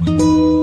Música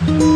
嗯。